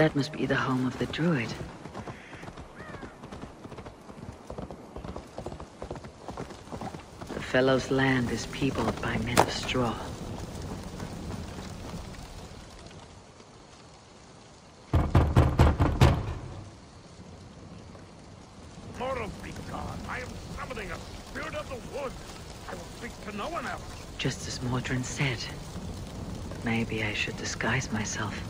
That must be the home of the druid. The fellow's land is peopled by men of straw. Mortal be God, I am summoning a spirit of the woods. I will speak to no one else. Just as Modron said. Maybe I should disguise myself.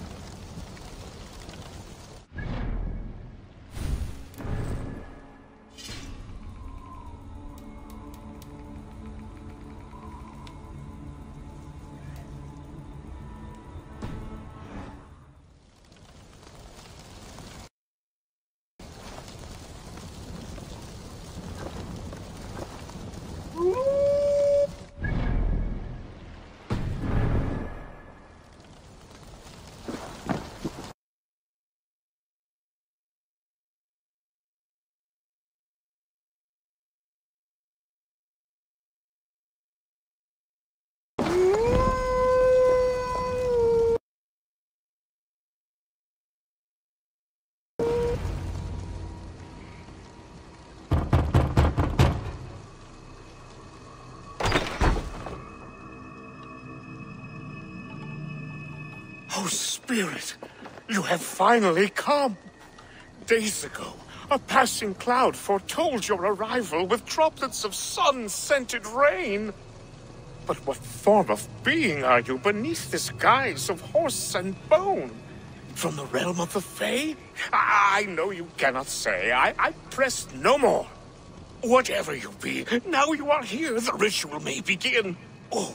Spirit, you have finally come. Days ago, a passing cloud foretold your arrival with droplets of sun-scented rain. But what form of being are you beneath this guise of horse and bone? From the realm of the Fae? I know you cannot say. I, I press no more. Whatever you be, now you are here, the ritual may begin. Oh,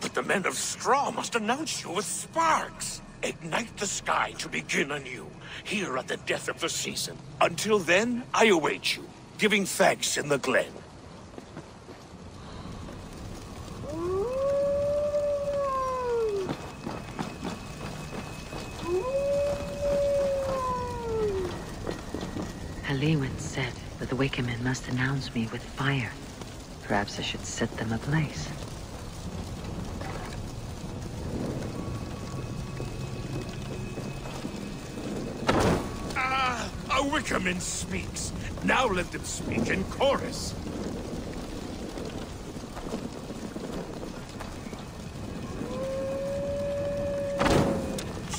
but the men of straw must announce you with sparks. Ignite the sky to begin anew, here at the death of the season. Until then, I await you, giving thanks in the glen. Halewyn said that the Wickermen must announce me with fire. Perhaps I should set them ablaze. A Wickerman speaks. Now let them speak in chorus.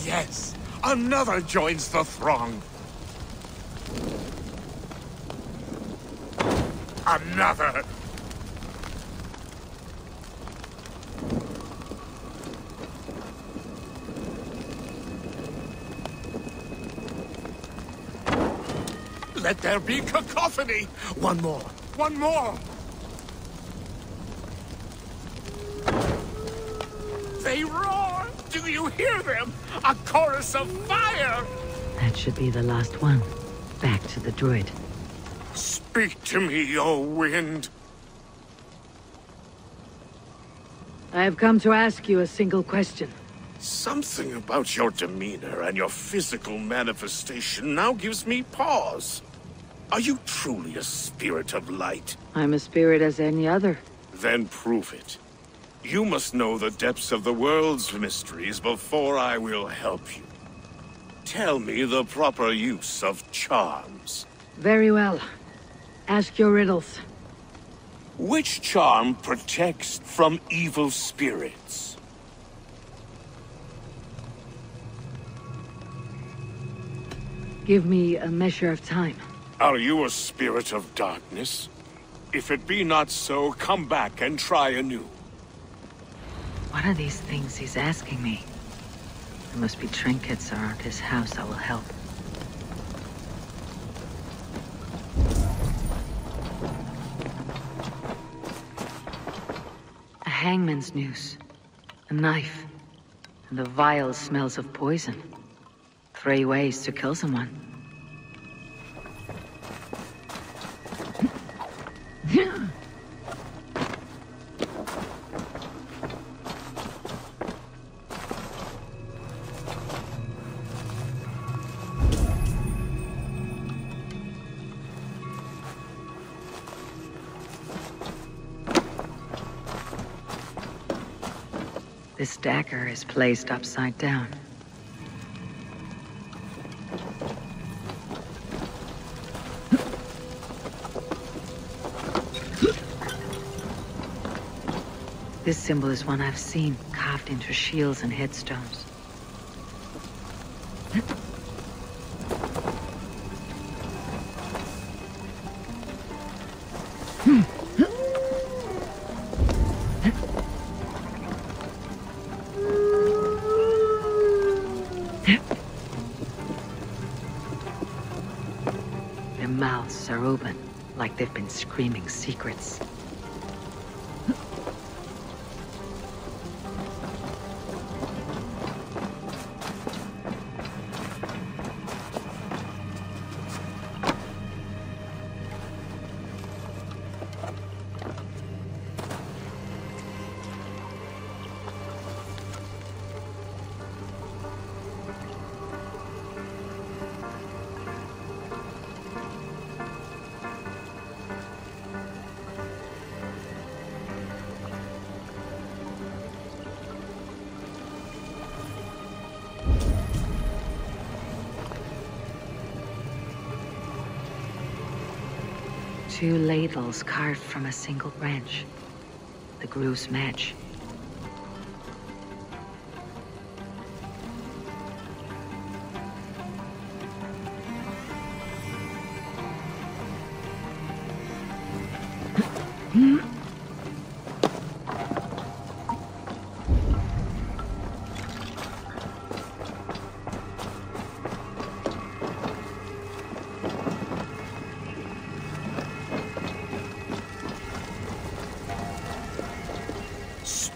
Yes, another joins the throng. Another. Let there be cacophony! One more! One more! They roar! Do you hear them? A chorus of fire! That should be the last one. Back to the druid. Speak to me, O wind! I have come to ask you a single question. Something about your demeanor and your physical manifestation now gives me pause. Are you truly a spirit of light? I'm a spirit as any other. Then prove it. You must know the depths of the world's mysteries before I will help you. Tell me the proper use of charms. Very well. Ask your riddles. Which charm protects from evil spirits? Give me a measure of time. Are you a spirit of darkness? If it be not so, come back and try anew. What are these things he's asking me? There must be trinkets around his house that will help. A hangman's noose, a knife, and the vile smells of poison. Three ways to kill someone. This dagger is placed upside down. This symbol is one I've seen, carved into shields and headstones. Their mouths are open, like they've been screaming secrets. Two ladles carved from a single branch. The grooves match.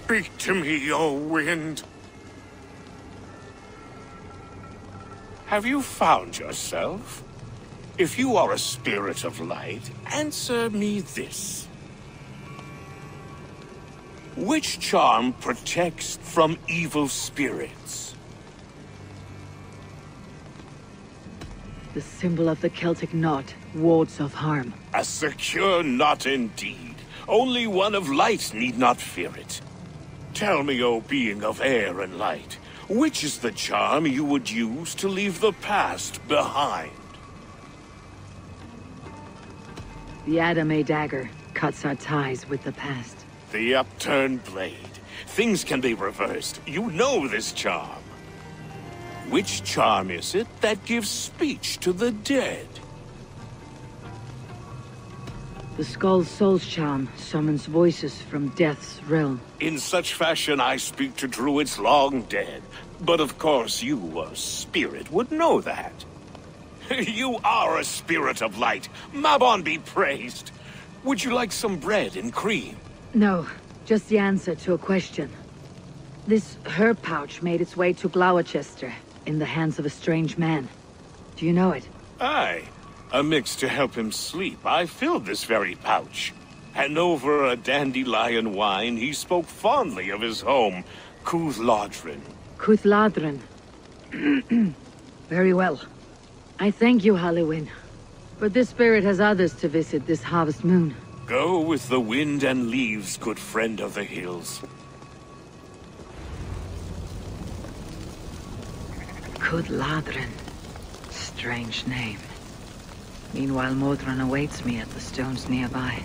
Speak to me, O wind. Have you found yourself? If you are a spirit of light, answer me this. Which charm protects from evil spirits? The symbol of the Celtic knot wards off harm. A secure knot indeed. Only one of light need not fear it. Tell me, O being of air and light, which is the charm you would use to leave the past behind? The athame dagger cuts our ties with the past. The upturned blade. Things can be reversed. You know this charm. Which charm is it that gives speech to the dead? The Skull's Soul's charm summons voices from Death's realm. In such fashion I speak to druids long dead. But of course you, a spirit, would know that. you are a spirit of light. Mabon be praised. Would you like some bread and cream? No, just the answer to a question. This herb pouch made its way to Gloucester in the hands of a strange man. Do you know it? Aye. A mix to help him sleep. I filled this very pouch. And over a dandelion wine, he spoke fondly of his home, Coothladrin. Cuthladrin. Very well. I thank you, Halewyn. But this spirit has others to visit this harvest moon. Go with the wind and leaves, good friend of the hills. Cuthladrin. Strange name. Meanwhile, Modron awaits me at the stones nearby.